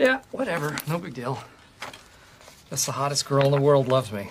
Yeah, whatever. No big deal. That's the hottest girl in the world loves me.